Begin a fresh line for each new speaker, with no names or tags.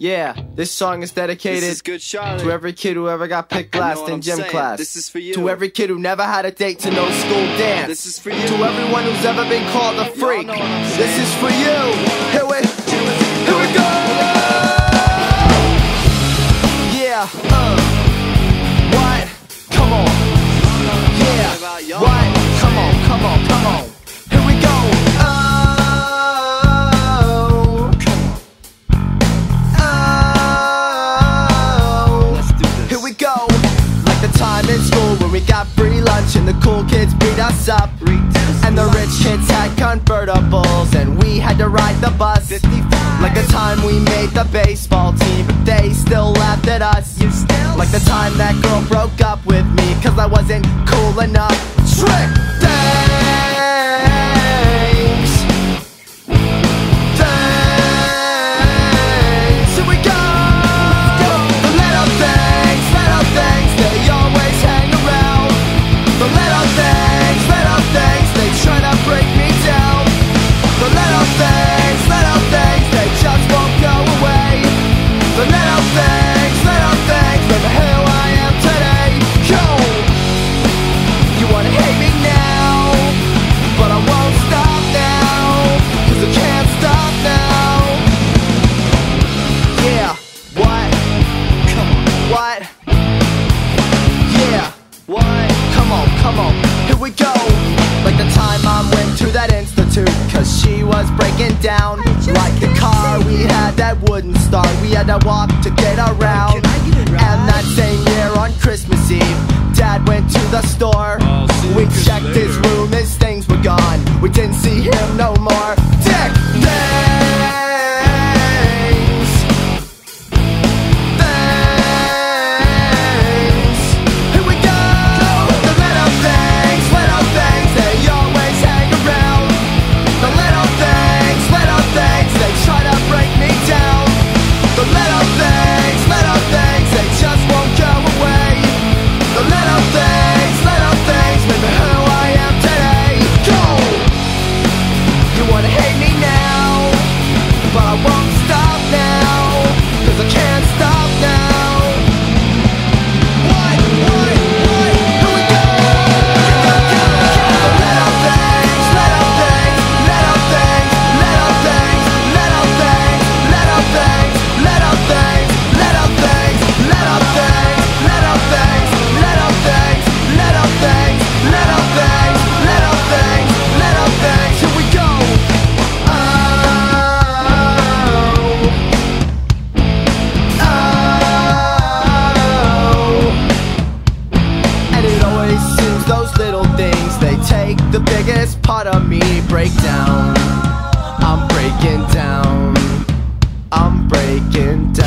Yeah, this song is dedicated
is
to every kid who ever got picked last in gym
saying.
class.
This is for you.
To every kid who never had a date to no school dance.
This is for you.
To everyone who's ever been called a freak.
know what I'm
This
saying.
is for you. Here we time in school when we got free lunch and the cool kids beat us up. And the rich kids had convertibles and we had to ride the bus. Like the time we made the baseball team, but they still laughed at us. Like the time that girl broke up with me cause I wasn't cool enough. Trick! Cause she was breaking down. Like the car we had that wouldn't start, we had to walk to get around. Little things they take the biggest part of me break down. I'm breaking down. I'm breaking down.